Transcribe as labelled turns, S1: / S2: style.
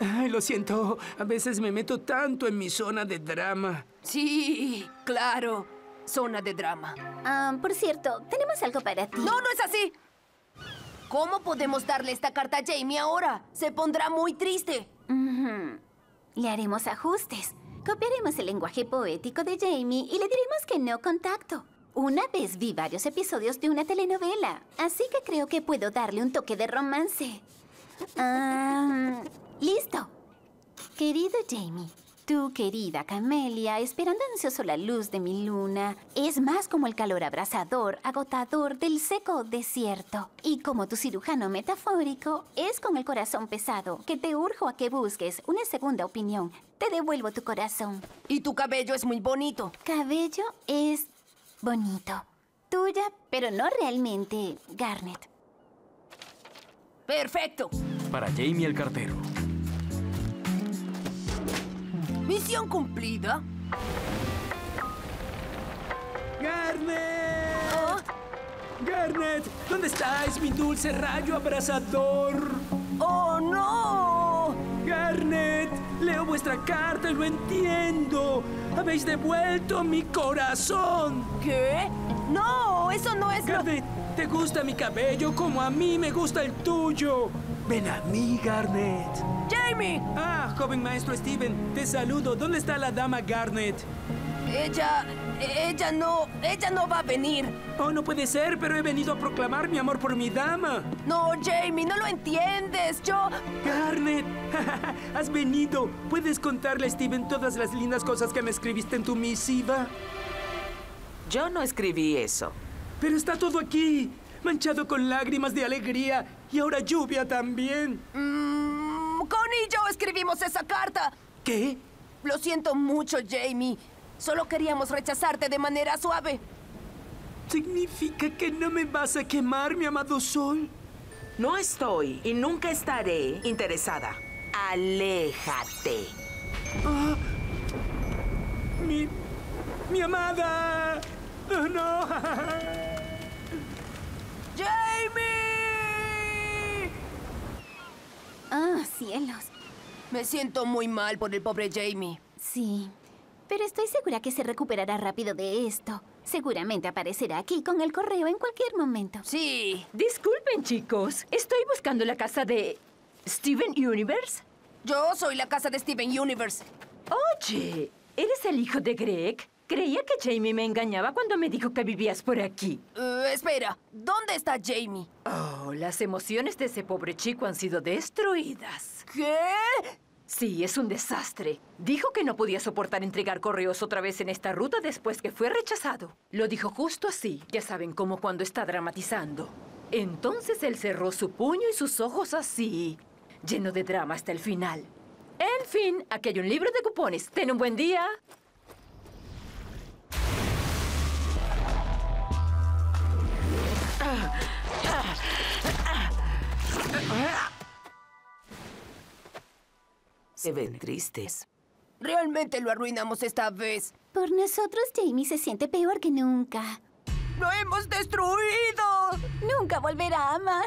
S1: Ay, lo siento. A veces me meto tanto en mi zona de drama.
S2: Sí, claro. Zona de drama.
S3: Ah, por cierto, tenemos algo para ti.
S2: No, no es así. ¿Cómo podemos darle esta carta a Jamie ahora? Se pondrá muy triste.
S3: Le haremos ajustes. Copiaremos el lenguaje poético de Jamie y le diremos que no contacto. Una vez vi varios episodios de una telenovela, así que creo que puedo darle un toque de romance. Listo. Querido Jamie, tu querida Camelia, esperando ansioso la luz de mi luna, es más como el calor abrasador, agotador del seco desierto. Y como tu cirujano metafórico, es con el corazón pesado que te urjo a que busques una segunda opinión. Te devuelvo tu corazón.
S2: Y tu cabello es muy bonito.
S3: Cabello es bonito. Tuya, pero no realmente, Garnet.
S2: Perfecto.
S4: Para Jamie el cartero.
S2: Misión cumplida.
S1: ¡Garnet!
S2: Ah,
S1: ¡Garnet! ¿Dónde estáis, mi dulce rayo abrasador?
S2: ¡Oh, no!
S1: ¡Garnet! Leo vuestra carta y lo entiendo. Habéis devuelto mi corazón.
S2: ¿Qué? No, eso no es lo...
S1: Garnet, ¿te gusta mi cabello como a mí me gusta el tuyo? Ven a mí, Garnet.
S2: ¡Jamie!
S1: Ah, joven maestro Steven, te saludo. ¿Dónde está la dama Garnet?
S2: Ella... Ella no... Ella no va a venir.
S1: Oh, no puede ser, pero he venido a proclamar mi amor por mi dama.
S2: No, Jamie, no lo entiendes. Yo...
S1: Garnet, has venido. ¿Puedes contarle a Steven todas las lindas cosas que me escribiste en tu misiva?
S5: Yo no escribí eso.
S1: Pero está todo aquí, manchado con lágrimas de alegría y ahora lluvia también.
S2: Mm, Connie y yo escribimos esa carta.
S1: ¿Qué?
S2: Lo siento mucho, Jamie. Solo queríamos rechazarte de manera suave.
S1: ¿Significa que no me vas a quemar, mi amado sol?
S5: No estoy y nunca estaré interesada. Aléjate.
S1: Ah, mi. mi amada. Oh, no.
S2: ¡Jamie!
S3: Ah, cielos.
S2: Me siento muy mal por el pobre Jamie.
S3: Sí, pero estoy segura que se recuperará rápido de esto. Seguramente aparecerá aquí con el correo en cualquier momento.
S2: Sí.
S6: Disculpen, chicos. Estoy buscando la casa de Steven Universe.
S2: Yo soy la casa de Steven Universe.
S6: Oye, ¿eres el hijo de Greg? Creía que Jamie me engañaba cuando me dijo que vivías por aquí.
S2: Eh, espera, ¿dónde está Jamie?
S6: Oh, las emociones de ese pobre chico han sido destruidas.
S2: ¿Qué?
S6: Sí, es un desastre. Dijo que no podía soportar entregar correos otra vez en esta ruta después que fue rechazado. Lo dijo justo así. Ya saben cómo cuando está dramatizando. Entonces él cerró su puño y sus ojos así, lleno de drama hasta el final. En fin, aquí hay un libro de cupones. Ten un buen día.
S5: Se ven tristes.
S2: Realmente lo arruinamos esta vez.
S3: Por nosotros, Jamie se siente peor que nunca.
S2: ¡Lo hemos destruido!
S3: Nunca volverá a amar.